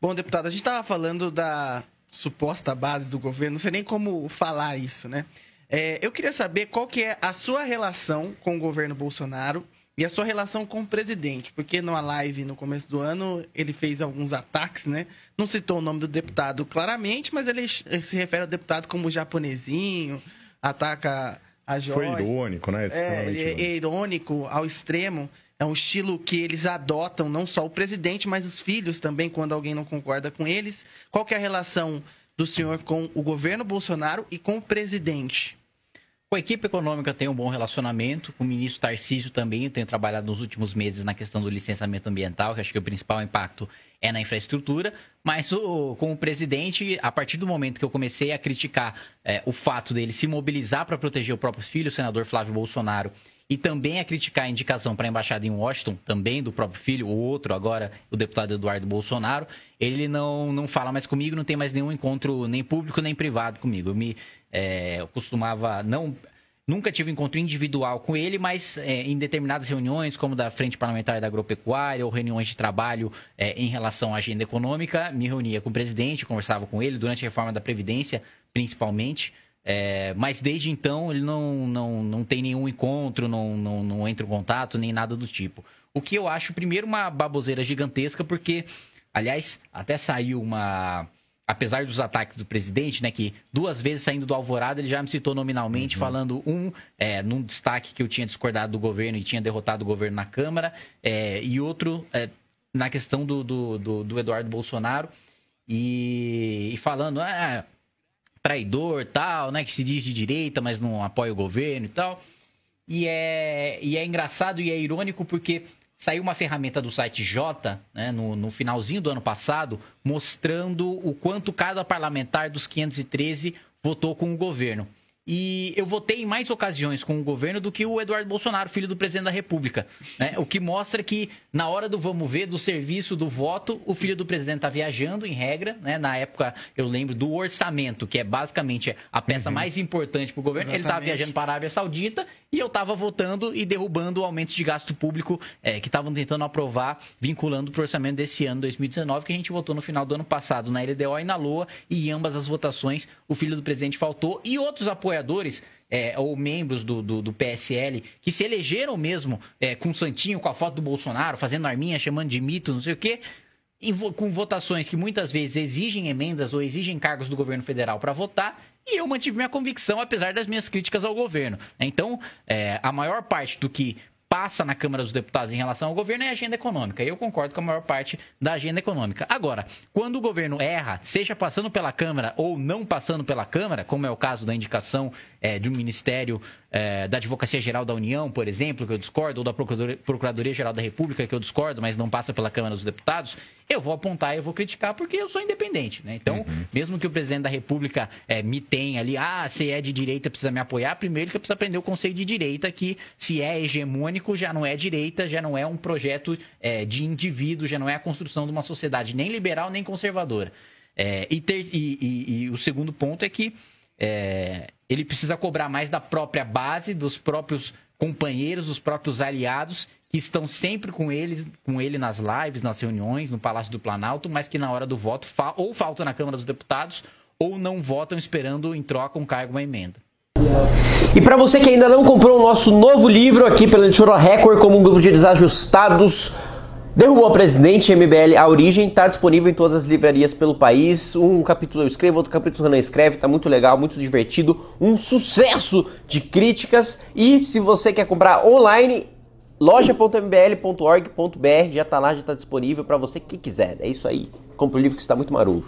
Bom, deputado, a gente estava falando da suposta base do governo, não sei nem como falar isso, né? É, eu queria saber qual que é a sua relação com o governo Bolsonaro e a sua relação com o presidente, porque numa live no começo do ano ele fez alguns ataques, né? Não citou o nome do deputado claramente, mas ele se refere ao deputado como japonesinho, ataca a Joyce. Foi irônico, né? É, ele é irônico ao extremo. É um estilo que eles adotam, não só o presidente, mas os filhos também, quando alguém não concorda com eles. Qual que é a relação do senhor com o governo Bolsonaro e com o presidente? Com a equipe econômica tem um bom relacionamento, com o ministro Tarcísio também, tenho trabalhado nos últimos meses na questão do licenciamento ambiental, que acho que o principal impacto é na infraestrutura, mas o, com o presidente, a partir do momento que eu comecei a criticar é, o fato dele se mobilizar para proteger o próprio filho, o senador Flávio Bolsonaro, e também a criticar a indicação para a embaixada em Washington, também do próprio filho, o outro agora, o deputado Eduardo Bolsonaro, ele não, não fala mais comigo, não tem mais nenhum encontro nem público nem privado comigo. Eu me é, eu costumava não Nunca tive encontro individual com ele, mas é, em determinadas reuniões, como da Frente Parlamentar da Agropecuária, ou reuniões de trabalho é, em relação à agenda econômica, me reunia com o presidente, conversava com ele durante a reforma da Previdência, principalmente. É, mas desde então ele não, não, não tem nenhum encontro, não, não, não entra em contato, nem nada do tipo. O que eu acho, primeiro, uma baboseira gigantesca, porque, aliás, até saiu uma. Apesar dos ataques do presidente, né, que duas vezes saindo do Alvorada, ele já me citou nominalmente, uhum. falando um, é, num destaque que eu tinha discordado do governo e tinha derrotado o governo na Câmara, é, e outro é, na questão do, do, do, do Eduardo Bolsonaro, e, e falando, ah, traidor tal, né? Que se diz de direita, mas não apoia o governo e tal. E é, e é engraçado e é irônico porque saiu uma ferramenta do site J, né, no, no finalzinho do ano passado, mostrando o quanto cada parlamentar dos 513 votou com o governo. E eu votei em mais ocasiões com o governo do que o Eduardo Bolsonaro, filho do presidente da República. Né? O que mostra que, na hora do vamos ver, do serviço, do voto, o filho do presidente está viajando, em regra. Né? Na época, eu lembro do orçamento, que é basicamente a peça uhum. mais importante para o governo. Exatamente. Ele estava viajando para a Arábia Saudita e eu estava votando e derrubando o aumento de gasto público é, que estavam tentando aprovar, vinculando para o orçamento desse ano, 2019, que a gente votou no final do ano passado, na LDO e na LOA. E em ambas as votações, o filho do presidente faltou e outros apoiadores apoiadores é, ou membros do, do, do, PSL que se elegeram mesmo é, com o Santinho, com a foto do Bolsonaro, fazendo arminha, chamando de mito, não sei o quê, com votações que muitas vezes exigem emendas ou exigem cargos do governo federal para votar, e eu mantive minha convicção, apesar das minhas críticas ao governo. Então, é, a maior parte do que passa na Câmara dos Deputados em relação ao governo é a agenda econômica. E eu concordo com a maior parte da agenda econômica. Agora, quando o governo erra, seja passando pela Câmara ou não passando pela Câmara, como é o caso da indicação é, de um ministério é, da Advocacia Geral da União, por exemplo, que eu discordo, ou da Procuradoria Geral da República, que eu discordo, mas não passa pela Câmara dos Deputados, eu vou apontar e eu vou criticar porque eu sou independente, né? Então, uhum. mesmo que o presidente da República é, me tenha ali, ah, se é de direita, precisa me apoiar, primeiro que eu preciso aprender o conceito de direita, que se é hegemônico, já não é direita, já não é um projeto é, de indivíduo, já não é a construção de uma sociedade nem liberal nem conservadora. É, e, ter, e, e, e, o segundo ponto é que é, ele precisa cobrar mais da própria base, dos próprios companheiros, dos próprios aliados que estão sempre com eles, com ele nas lives, nas reuniões, no Palácio do Planalto, mas que na hora do voto fa ou faltam na Câmara dos Deputados ou não votam esperando em troca um cargo, uma emenda. E para você que ainda não comprou o nosso novo livro aqui pela editora Record como um grupo de desajustados Derrubou a presidente, MBL A Origem, está disponível em todas as livrarias pelo país. Um capítulo eu escrevo, outro capítulo Renan escreve, está muito legal, muito divertido, um sucesso de críticas. E se você quer comprar online, loja.mbl.org.br já está lá, já está disponível para você que quiser. É isso aí. Compre o livro que está muito maroto.